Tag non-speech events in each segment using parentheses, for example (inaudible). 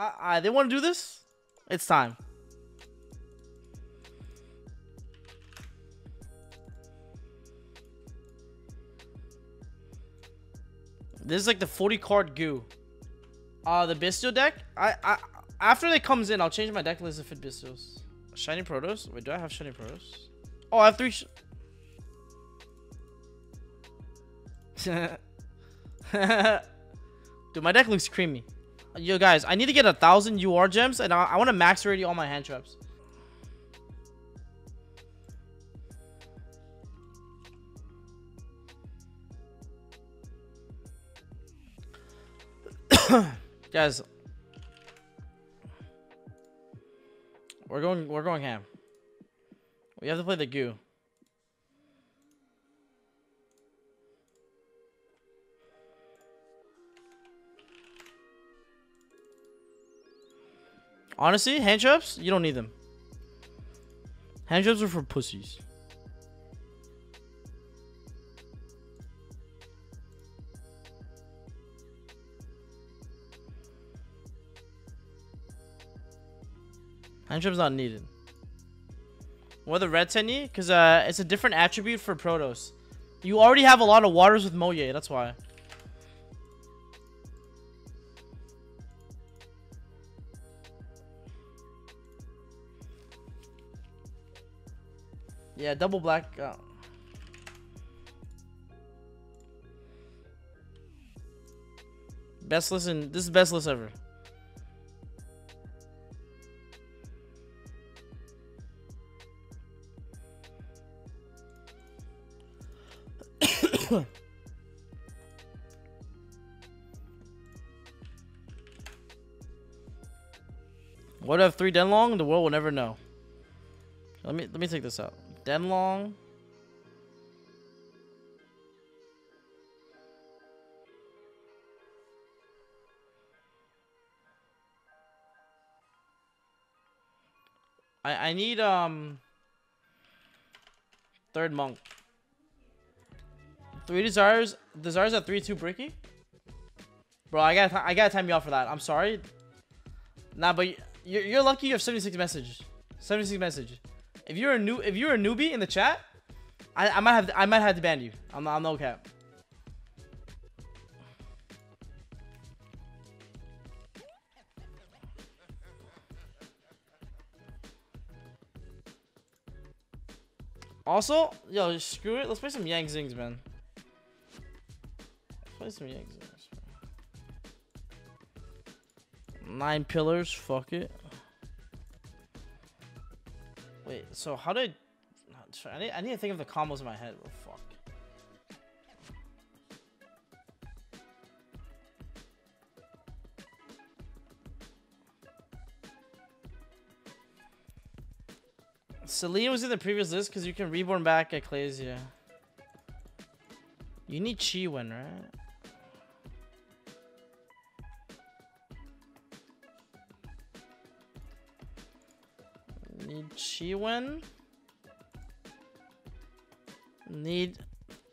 I, I, they want to do this. It's time. This is like the 40 card goo. Uh, the Bystial deck. I, I after it comes in, I'll change my deck list to fit Bystials. Shiny Protos. Wait, do I have Shiny Protos? Oh, I have three. (laughs) Dude, my deck looks creamy. Yo, guys, I need to get a thousand UR gems, and I, I want to max already all my hand traps. (coughs) guys, we're going. We're going ham. We have to play the goo. Honestly, hand traps, you don't need them. Hand traps are for pussies. Hand traps not needed. What the red tenny? Because uh, it's a different attribute for Protos. You already have a lot of waters with Mo Ye, that's why. Yeah, double black. Uh, best listen. This is best list ever. (coughs) what if three Denglong? The world will never know. Let me let me take this out. Denglong. I I need um third monk. Three desires. Desires at three two bricky. Bro, I got I gotta time you off for that. I'm sorry. Nah, but you're you're lucky you have 76 message. 76 message. If you're a new if you're a newbie in the chat, I, I might have I might have to ban you. I'm I'm no cap. Also, yo, screw it. Let's play some Yang Zings, man. Let's play some Yang Zings. Nine pillars, fuck it. So how did I... I need, I need to think of the combos in my head. Oh, fuck. Celine was in the previous list because you can reborn back Ecclesia. You need Chi-Wen, right? Need Chi-Wen. Need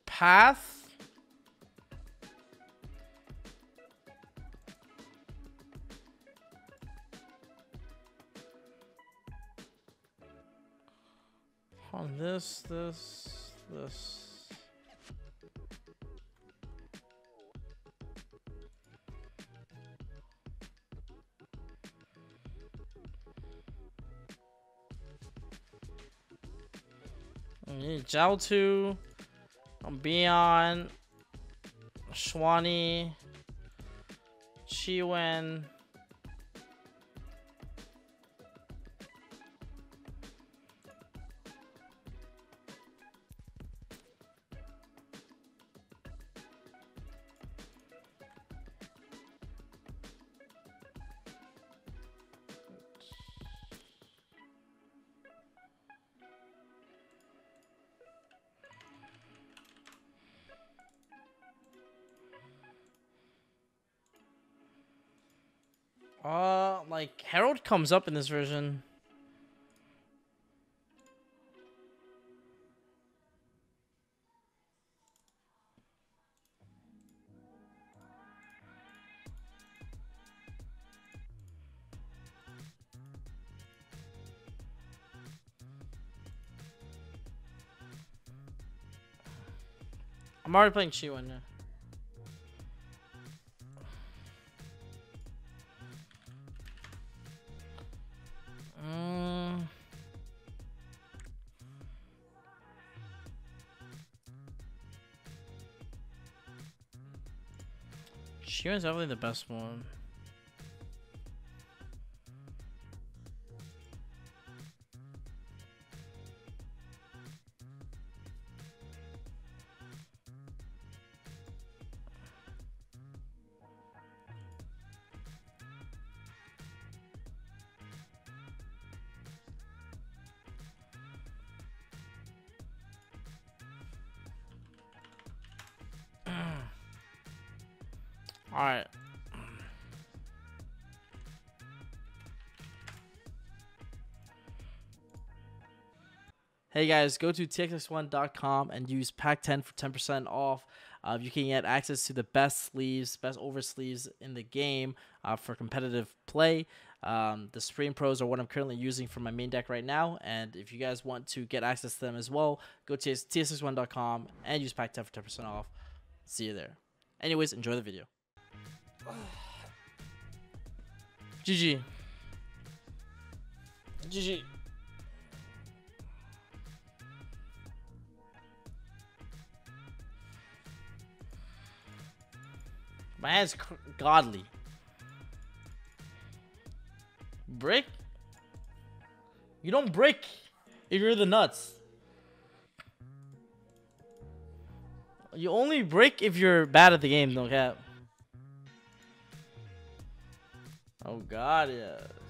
Path. On this, this, this. Jiaotu, um, Beyond, Schwani, Chi-Wen. Uh, like, Harold comes up in this version. I'm already playing Chi-Wen now. Was definitely the best one. All right. Hey guys, go to tsx1.com and use PAK10 for 10% off. Uh, you can get access to the best sleeves, best over sleeves in the game uh, for competitive play. Um, the Supreme Pros are what I'm currently using for my main deck right now. And if you guys want to get access to them as well, go to tsx1.com and use PAK10 for 10% off. See you there. Anyways, enjoy the video. GG. GG. My hand's godly. Brick? You don't break if you're the nuts. You only break if you're bad at the game, no cap. Oh god, yes.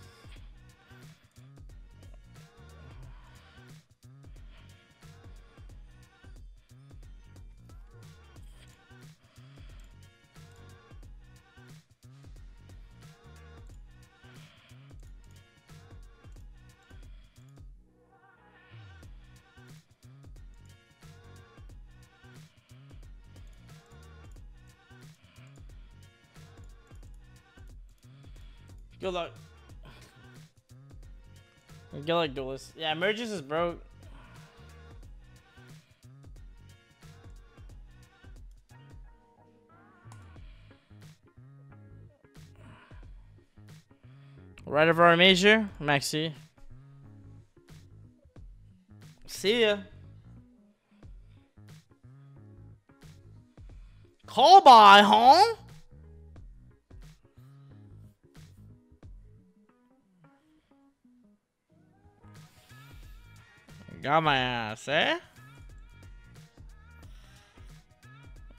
Good luck. Good luck, Duelist. Yeah, Emergence is broke. Right of our major, Maxx. See ya. Call by, huh? Got my ass, eh?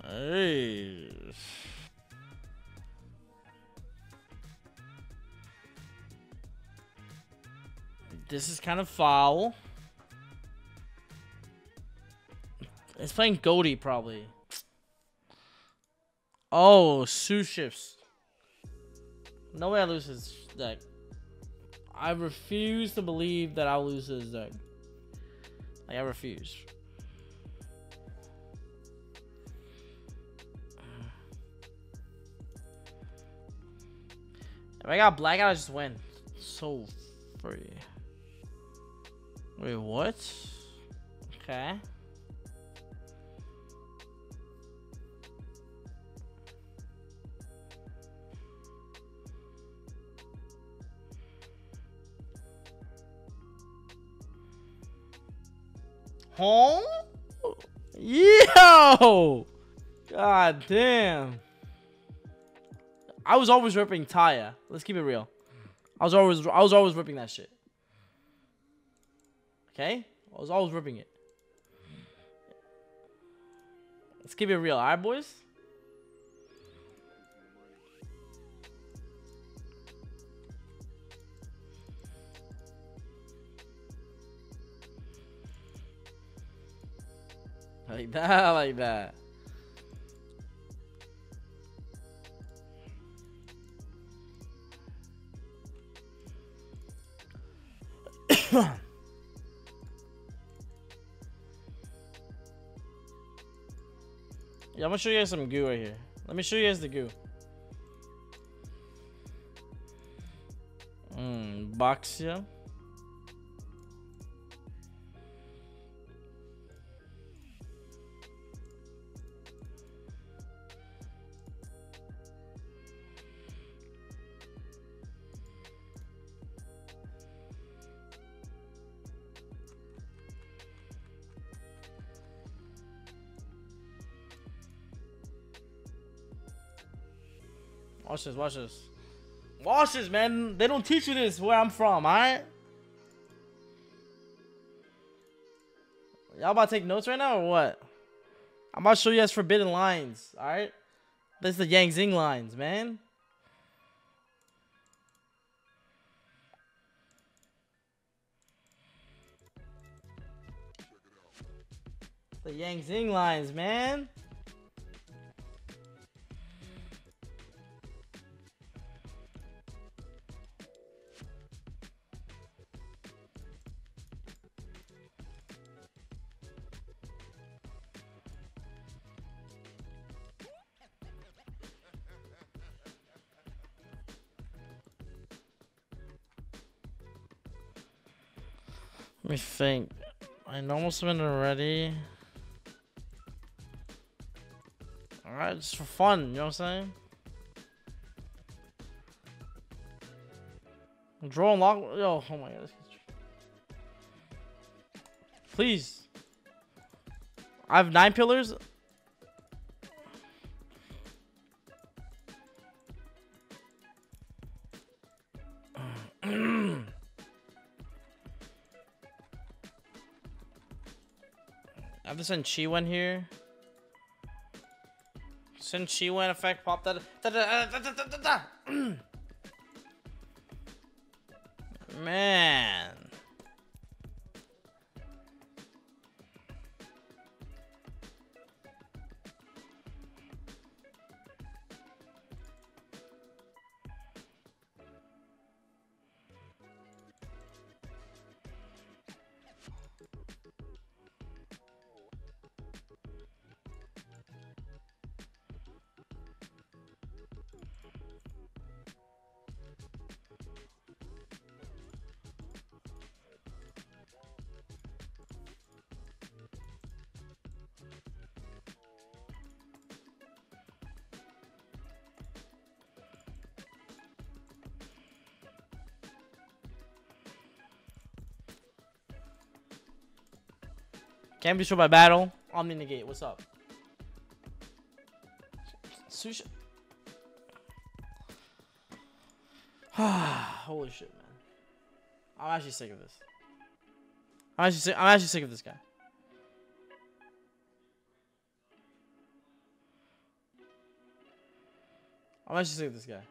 Hey. This is kind of foul. It's playing Goldie, probably. Oh, Sue shifts. No way I lose his deck. I refuse to believe that I'll lose his deck. Like, I refuse. If I got blackout, I just win. So free. Wait, what? Okay. Home? Yo! God damn. I was always ripping Taia. Let's keep it real. I was always I was always ripping that shit. Okay? I was always ripping it. Let's keep it real, alright boys? Like that, like that. Yeah, I'm gonna show you guys some goo right here. Let me show you guys the goo. Mmm, Baxia. Watch this, watch this. Watch this, man. They don't teach you this where I'm from, alright? Y'all about to take notes right now or what? I'm about to show you guys forbidden lines, alright? This is the Yang Zing lines, man. The Yang Zing lines, man. Let me think. I almost most of already. Alright, just for fun, you know what I'm saying? Draw and lock. Yo, oh my god. Please. I have nine pillars. Send Chi-Wen here. Since Chi-Wen effect pop that. Da, da, da. (clears throat) Man. Can't be destroyed by battle. Omni negate. What's up? Sushi. (sighs) Holy shit, man. I'm actually sick of this. I'm actually sick. I'm actually sick of this guy. I'm actually sick of this guy.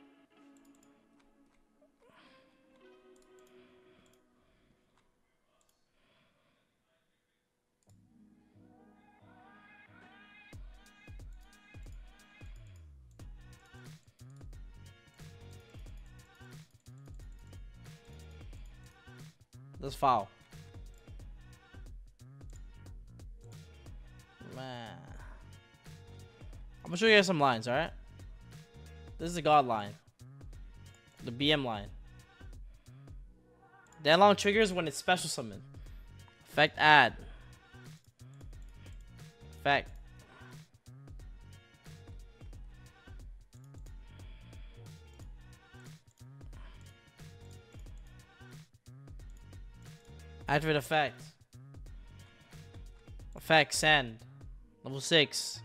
That's foul. Man. I'm gonna show you guys some lines, alright? This is the god line. The BM line. long triggers when it's special summon. Effect add. Effect. Activate effect. Effect, send. Level 6.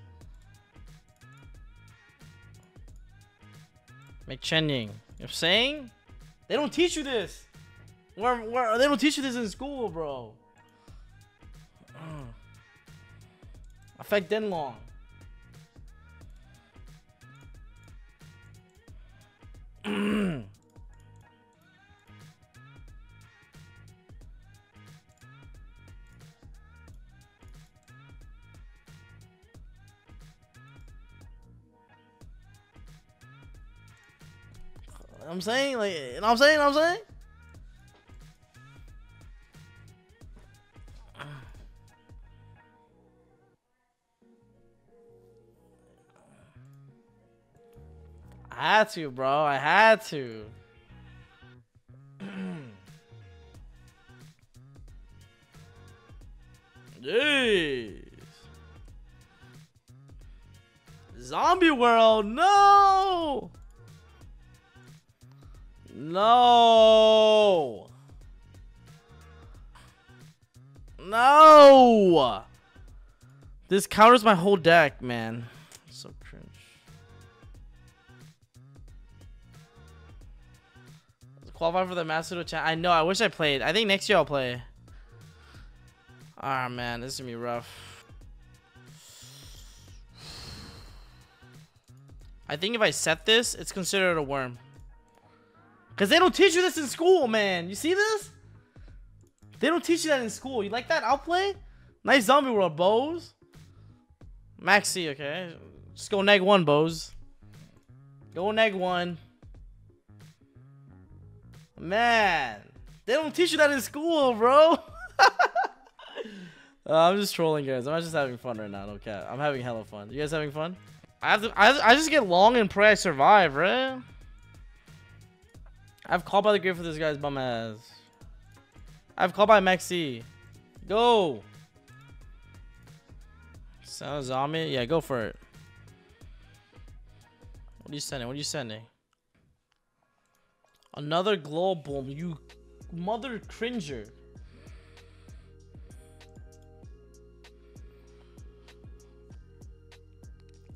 Make Chengying. You're saying? They don't teach you this. Where, where, they don't teach you this in school, bro. Mm. Effect Denglong. (clears throat) I'm saying, like, you know I'm saying, I'm saying? I had to, bro. I had to. (clears throat) Jeez. Zombie world, no! No. No. This counters my whole deck, man. So cringe. Qualify for the Master Chat. I know. I wish I played. I think next year I'll play. Ah, man. This is to be rough. I think if I set this, it's considered a worm. Because they don't teach you this in school, man. You see this? They don't teach you that in school. You like that outplay? Nice zombie world, Bose. Maxx, okay. Just go neg one, Bose. Go neg one. Man, they don't teach you that in school, bro. (laughs) uh, I'm just trolling, guys. I'm just having fun right now. No cap. I'm having hella fun. You guys having fun? I have to. I, I just get long and pray I survive, right? I've called by the grave for this guy's bum ass. I've called by Maxx. Go. Sound zombie? Yeah, go for it. What are you sending? What are you sending? Another global, boom, you mother cringer.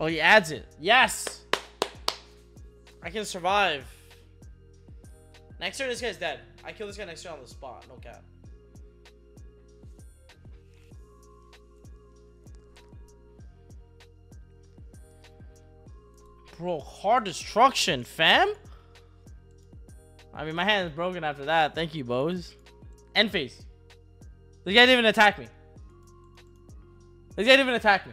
Oh, he adds it. Yes! I can survive. Next turn, this guy's dead. I kill this guy next turn on the spot. No cap. Bro, hard destruction, fam? I mean, my hand is broken after that. Thank you, Bose. End phase. This guy didn't even attack me. This guy didn't even attack me.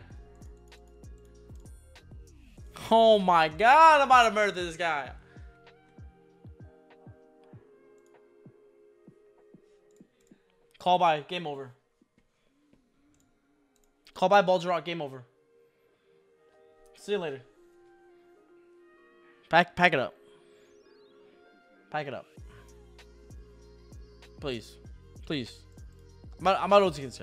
Oh my god, I'm about to murder this guy. Call by, game over. Call by Bulger Rock, game over. See you later. Pack, pack it up. Pack it up. Please. Please. I'm out, I'm out get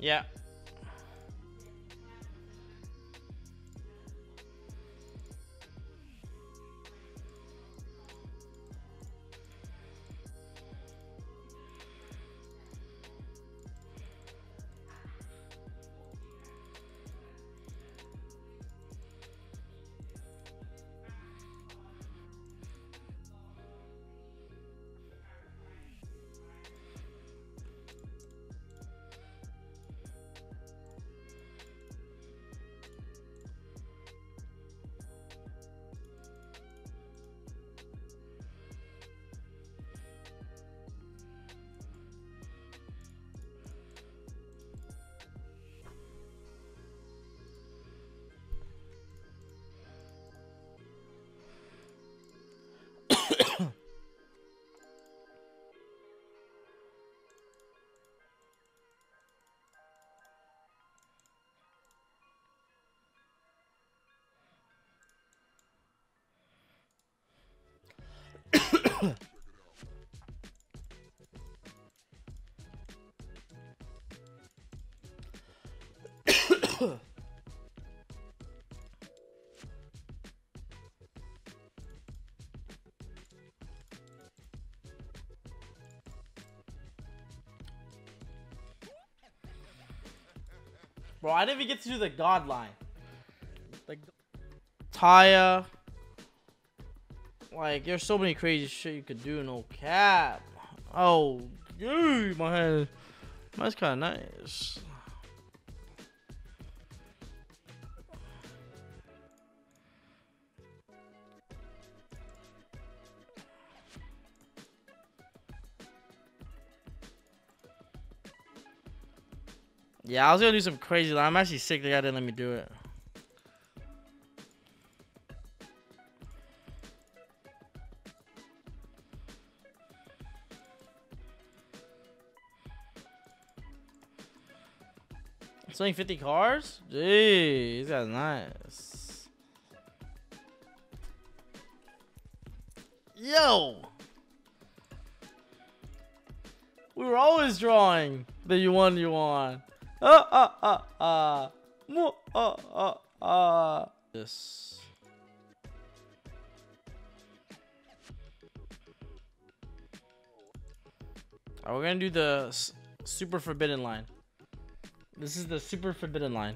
Yeah. Bro, I didn't even get to do the god line. Like, Taia. Like, there's so many crazy shit you could do, no cap. Oh, dude, my head. That's kind of nice. Yeah, I was gonna do some crazy. I'm actually sick guy didn't let me do it. Selling 50 cars? Jeez, that's nice. Yo! We were always drawing that you won, you won. Ah, ah, ah, ah. Mo, ah, ah, ah. This. We're gonna do the super forbidden line. This is the super forbidden line.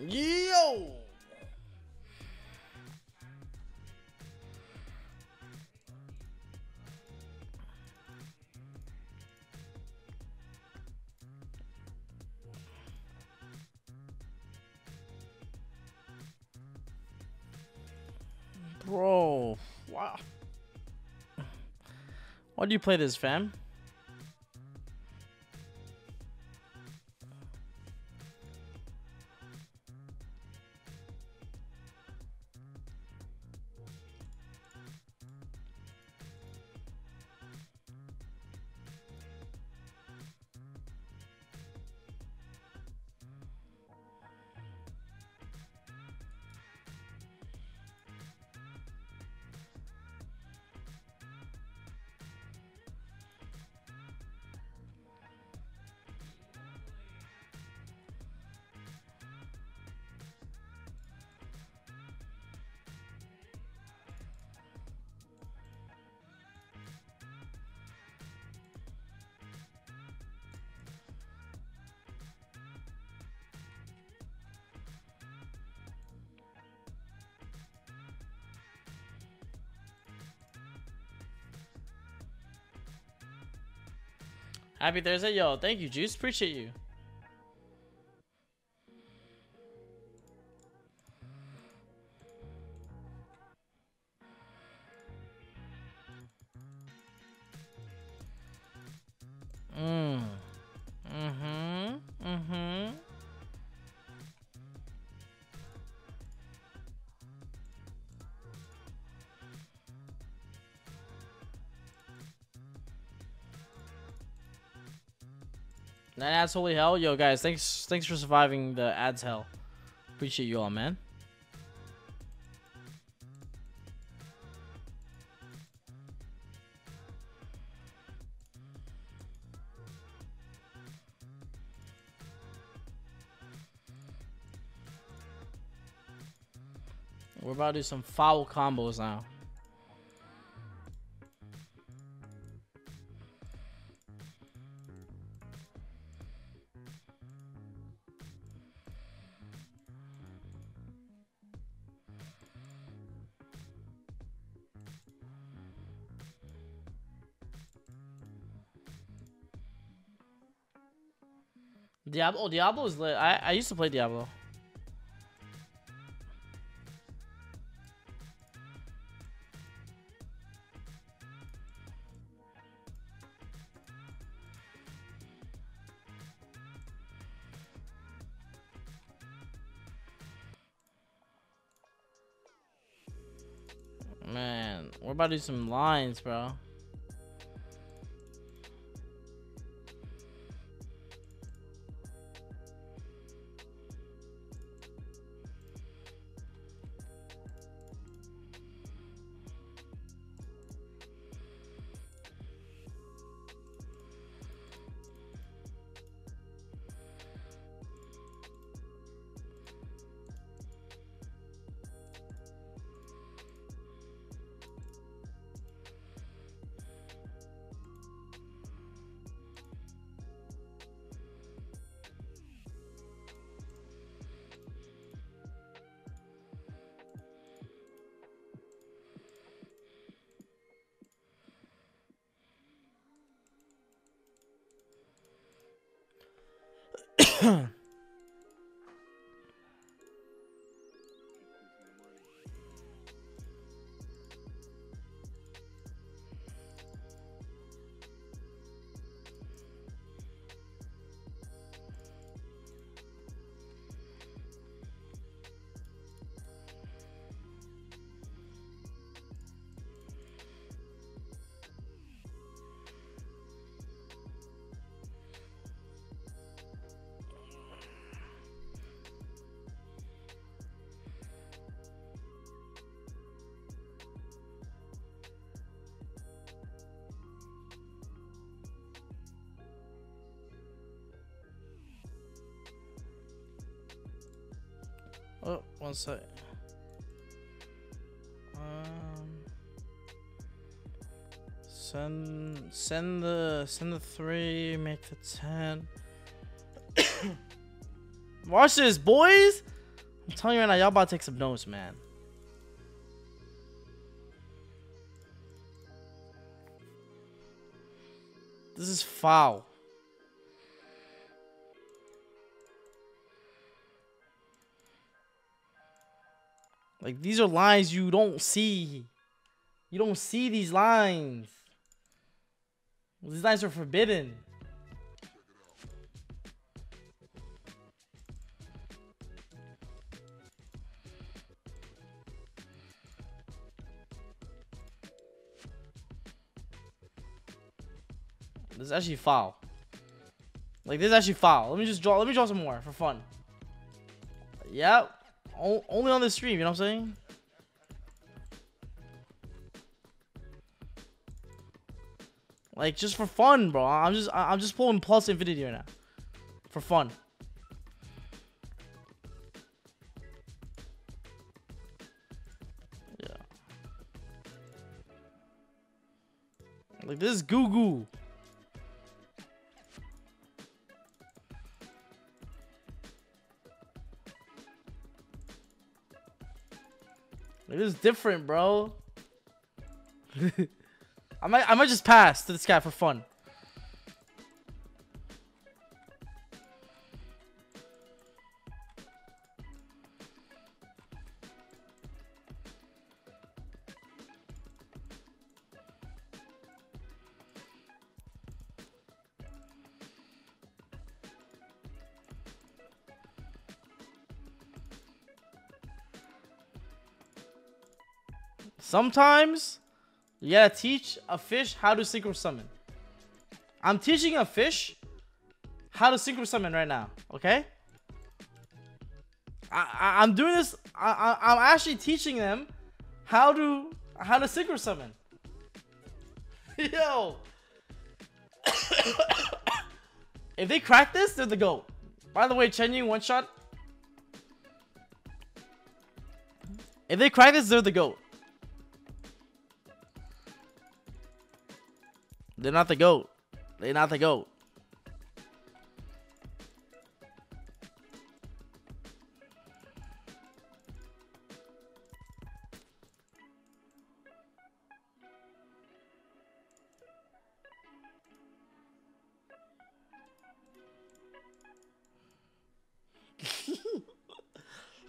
Yo! Bro, wow. Why do you play this, fam? Happy Thursday, yo. Thank you, Juice. Appreciate you. That adds holy hell, yo guys. Thanks, thanks for surviving the ads hell. Appreciate you all, man. We're about to do some foul combos now. Diablo, oh, Diablo is lit. I, I used to play Diablo. Man, we're about to do some lines, bro. huh (coughs) one sec. Um, send send the send the three, make the ten. (coughs) Watch this, boys. I'm telling you right now, y'all about to take some notes, man. This is foul. Like these are lines you don't see. You don't see these lines. These lines are forbidden. This is actually foul. Like this is actually foul. Let me just draw. Let me draw some more for fun. Yep. Only on the stream. You know what I'm saying? Like just for fun, bro. I'm just I'm just pulling plus infinity right now, for fun. Yeah. Like this is goo goo. It is different, bro. (laughs) I might I might just pass to this guy for fun. Sometimes you gotta teach a fish how to synchro summon. I'm teaching a fish how to synchro summon right now, okay? I, am doing this. I, I, I'm actually teaching them how to how to synchro summon. (laughs) Yo, (coughs) if they crack this, they're the goat. By the way, Chen Yu one shot. If they crack this, they're the goat. They're not the GOAT. They're not the GOAT.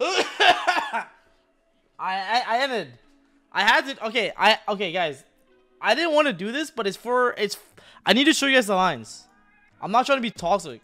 (laughs) I, I I ended. I had to. Okay, I okay, guys. I didn't want to do this, but it's for it's. I need to show you guys the lines. I'm not trying to be toxic.